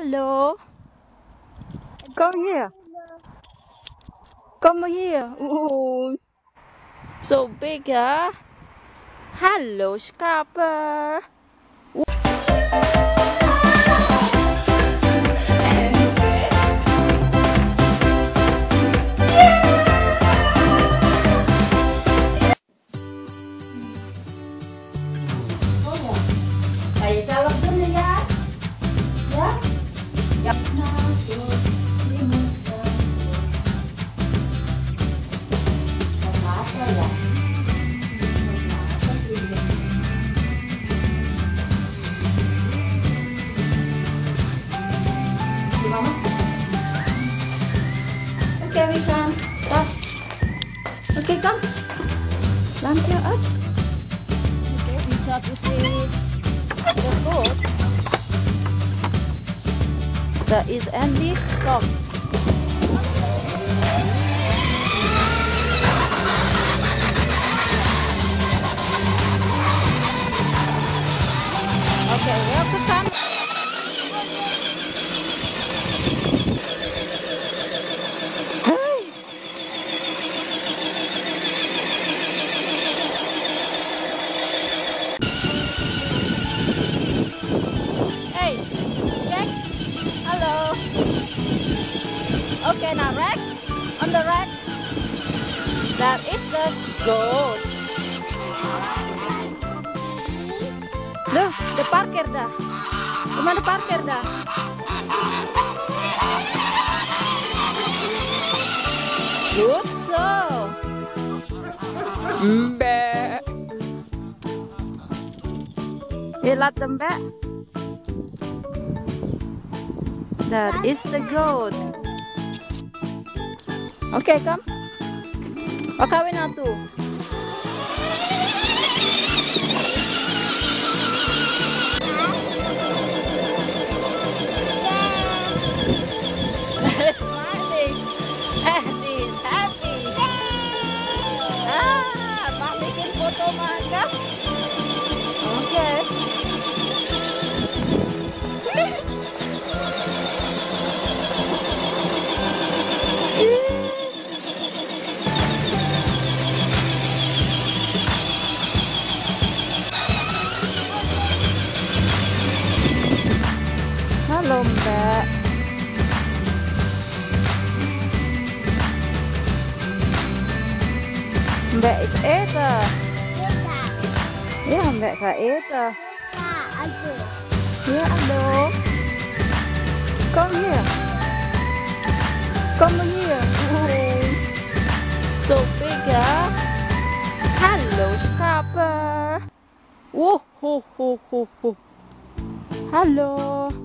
Hello. Come here. Come here. Ooh. So big, huh? Hello, Scapper. Ay, salak Okay, we can. Yes. Okay, come. Land here. Okay, we got to see the boat. That is Andy Tom. Okay, welcome. Hello. Okay, now Rex. On the Rex. That is the goat. Loh, the parkir dah. Gimana parkir dah? Good so. Mbak. Lihat mbak. That is the goat. Okay, come. Pakawin na to. Smiling. Uh. Is eten. Ja, Mbak gaat eten. Ja, hallo. Kom hier. Kom hier. Zo so big, hè. Hallo, schapen. Woe, ho, ho, ho, ho. Hallo.